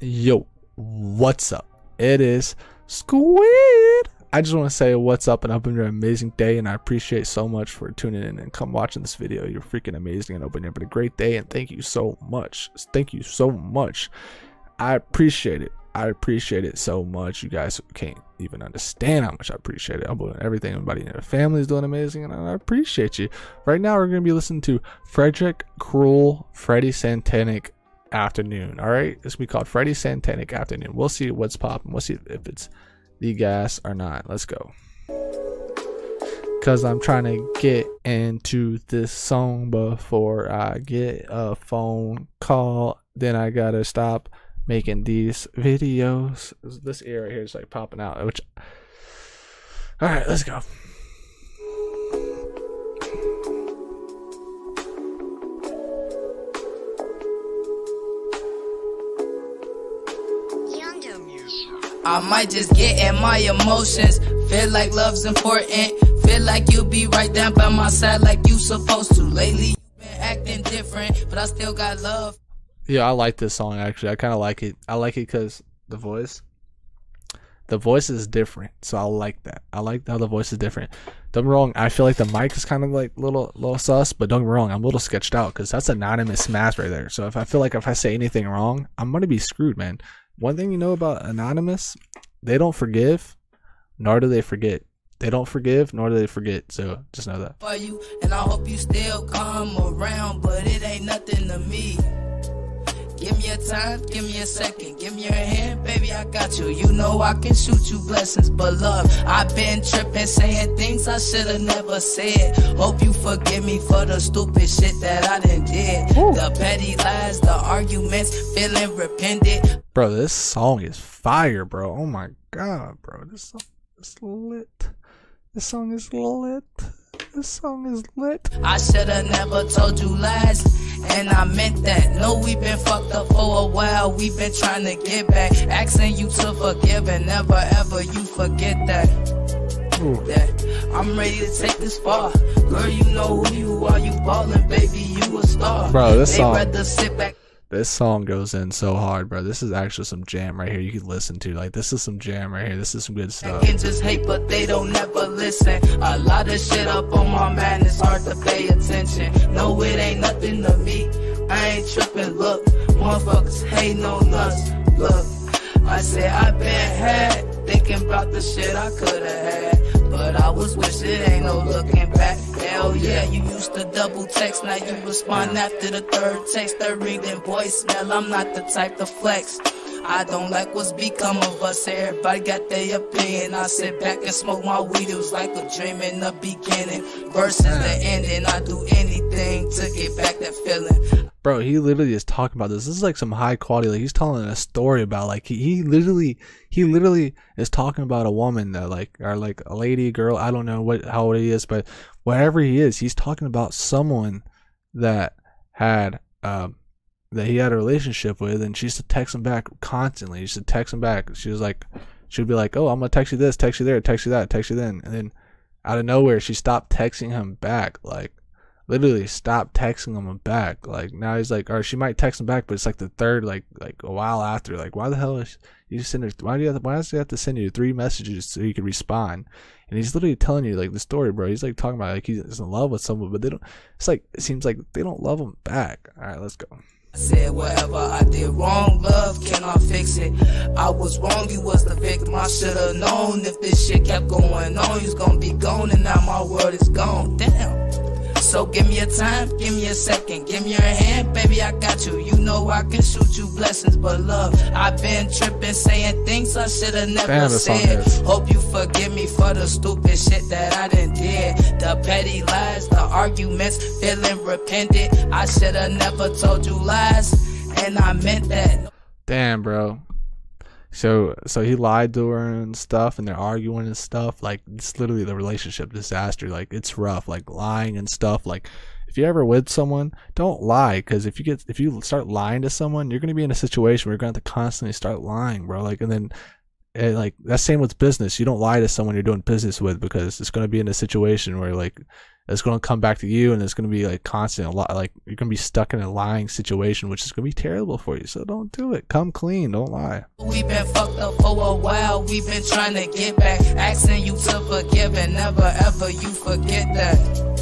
Yo, what's up? It is Squid. I just want to say what's up and hope you're an amazing day and I appreciate so much for tuning in and come watching this video. You're freaking amazing and open but a great day and thank you so much. Thank you so much. I appreciate it. I appreciate it so much. You guys can't even understand how much I appreciate it. I'm doing everything. Everybody in the family is doing amazing, and I appreciate you. Right now, we're going to be listening to Frederick Cruel, Freddy Santanic afternoon. All right, this will be called Freddy Santanic afternoon. We'll see what's popping. We'll see if it's the gas or not. Let's go. Cause I'm trying to get into this song before I get a phone call. Then I gotta stop making these videos. This ear right here is like popping out. Which, all right, let's go. I might just get in my emotions. Feel like love's important. Feel like you'll be right down by my side like you supposed to. Lately, you been acting different, but I still got love. Yeah, I like this song actually. I kind of like it. I like it because the voice, the voice is different. So I like that. I like how the voice is different. Don't me wrong. I feel like the mic is kind of like little little sus, but don't get me wrong. I'm a little sketched out because that's anonymous smash right there. So if I feel like if I say anything wrong, I'm gonna be screwed, man. One thing you know about anonymous, they don't forgive, nor do they forget. They don't forgive, nor do they forget. So just know that. For you, and I hope you still come around, but it ain't nothing to me. Give me a time, give me a second, give me your hand, baby, I got you. You know I can shoot you blessings, but love, I've been tripping, saying things I should've never said. Hope you forgive me for the stupid shit that I done did. The petty lies, the arguments, feeling repentant. Bro, this song is fire, bro. Oh my god, bro. This song is lit. This song is lit. This song is lit. I should've never told you lies, and I meant that. No, we been fucked up for a while, we been trying to get back. Asking you to forgive, and never ever you forget that. Ooh. That I'm ready to take this far. Girl, you know who you are, you ballin', baby, you a star. Bro, this they song- rather sit back. This song goes in so hard, bro. This is actually some jam right here. You can listen to like this is some jam right here. This is some good stuff. and just hate, but they don't never listen. A lot of shit up on my mind, it's hard to pay attention. No, it ain't nothing to me. I ain't tripping. Look, motherfuckers hating on us. Look, I said I been had, thinking about the shit I coulda had. But I was wishing ain't no looking back. Hell yeah, you used to double text, now you respond after the third text, third reading voicemail. I'm not the type to flex. I don't like what's become of us. Everybody got their opinion. I sit back and smoke my weed. It was like a dream in the beginning. Versus the ending. I do anything to get back that feeling. Bro, he literally is talking about this. This is like some high quality. Like he's telling a story about like he, he literally he literally is talking about a woman that like or like a lady, girl. I don't know what how old he is, but wherever he is, he's talking about someone that had um that he had a relationship with, and she used to text him back constantly. She used to text him back. She was like, she would be like, "Oh, I'm gonna text you this, text you there, text you that, text you then," and then out of nowhere, she stopped texting him back. Like literally stopped texting him back. Like now he's like, or she might text him back, but it's like the third, like like a while after. Like why the hell is you send her? Why do you have? Why does he have to send you three messages so you can respond? And he's literally telling you like the story, bro. He's like talking about like he's in love with someone, but they don't. It's like it seems like they don't love him back. All right, let's go. Said whatever I did wrong, love, can I fix it? I was wrong, you was the victim. I should've known if this shit kept going on, you was gonna be gone, and now my world is gone. Damn. So give me a time, give me a second, give me your hand, baby, I got you. You know I can shoot you blessings, but love, I've been tripping, saying things I should've never Damn, said. Hope you forgive me for the stupid shit that I done did. The petty lies, the arguments, feeling repentant. I should've never told you lies, and I meant that. Damn, bro. So so he lied to her and stuff, and they're arguing and stuff. Like it's literally the relationship disaster. Like it's rough. Like lying and stuff. Like if you're ever with someone, don't lie. Because if you get if you start lying to someone, you're gonna be in a situation where you're gonna have to constantly start lying, bro. Like and then. And like that's same with business. You don't lie to someone you're doing business with because it's gonna be in a situation where like it's gonna come back to you, and it's gonna be like constant. A lot like you're gonna be stuck in a lying situation, which is gonna be terrible for you. So don't do it. Come clean. Don't lie. We been fucked up for a while. We been trying to get back, asking you to forgive, and never ever you forget that.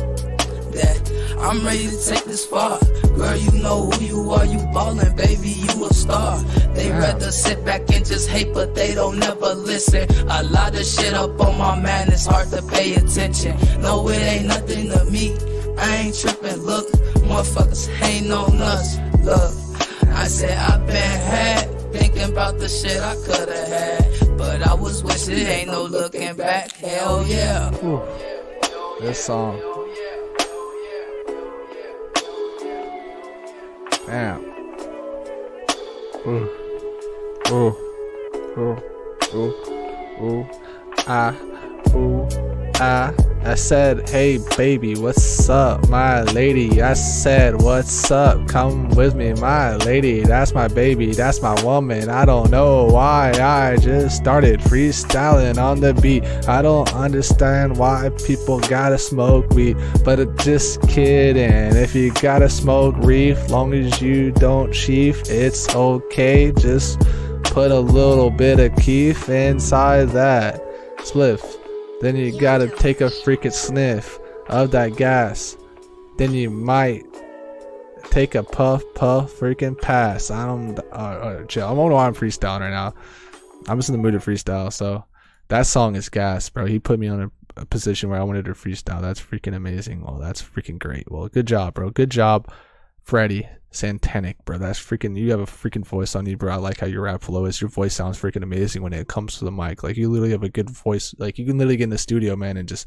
I'm ready to take this far. Girl, you know who you are. You ballin', baby. You a star. They rather sit back and just hate, but they don't never listen. A lot of shit up on my mind. It's hard to pay attention. No, it ain't nothing to me. I ain't trippin'. Look, motherfuckers ain't on us. Look, I said I been had. Thinking about the shit I coulda had. But I was wishing ain't no looking back. Hell yeah. Whew. This song. Damn. Mm. Ooh. Ooh. Ooh. Ooh. Ooh. Ah. Ooh. Ah. I said, hey baby, what's up, my lady? I said, what's up? Come with me, my lady. That's my baby, that's my woman. I don't know why I just started freestyling on the beat. I don't understand why people gotta smoke weed, but just kidding. If you gotta smoke reef, long as you don't sheaf, it's okay. Just put a little bit of keef inside that spliff. Then you gotta take a freaking sniff of that gas. Then you might take a puff, puff, freaking pass. I don't, uh, uh, chill. I don't know why I'm freestyling right now. I'm just in the mood to freestyle. So that song is gas, bro. He put me on a, a position where I wanted to freestyle. That's freaking amazing. Well, that's freaking great. Well, good job, bro. Good job, Freddy Santanic, bro. That's freaking. You have a freaking voice on you, bro. I like how your rap flow is. Your voice sounds freaking amazing when it comes to the mic. Like you literally have a good voice. Like you can literally get in the studio, man, and just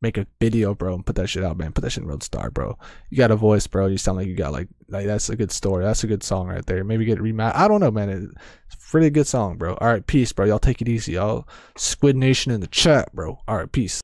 make a video, bro, and put that shit out, man. Put that shit in WorldStar, bro. You got a voice, bro. You sound like you got like like that's a good story. That's a good song right there. Maybe get rematch. I don't know, man. It's a pretty good song, bro. All right, peace, bro. Y'all take it easy, y'all. Squid Nation in the chat, bro. All right, peace.